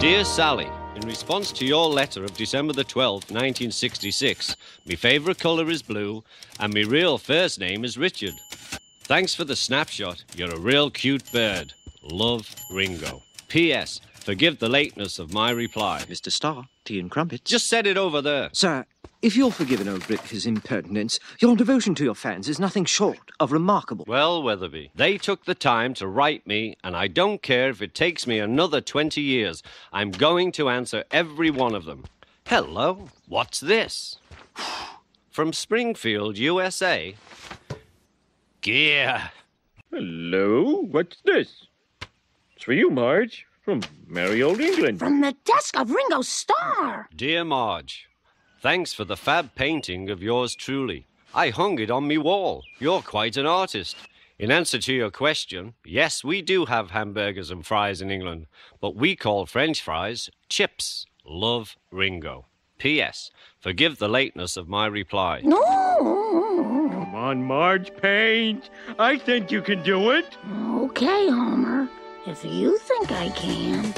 Dear Sally, in response to your letter of December the 12th, 1966, my favourite colour is blue and my real first name is Richard. Thanks for the snapshot. You're a real cute bird. Love, Ringo. P.S. Forgive the lateness of my reply. Mr. Starr, tea and crumpets. Just said it over there. Sir, if you'll forgive an old Brit his impertinence, your devotion to your fans is nothing short of remarkable. Well, Weatherby, they took the time to write me, and I don't care if it takes me another 20 years. I'm going to answer every one of them. Hello, what's this? From Springfield, USA. Gear. Hello, what's this? It's for you, Marge, from merry old England. From the desk of Ringo Starr. Dear Marge, thanks for the fab painting of yours truly. I hung it on me wall. You're quite an artist. In answer to your question, yes, we do have hamburgers and fries in England, but we call French fries chips. Love Ringo. P.S. Forgive the lateness of my reply. No. Come on, Marge, paint. I think you can do it. Okay, Homer. If you think I can.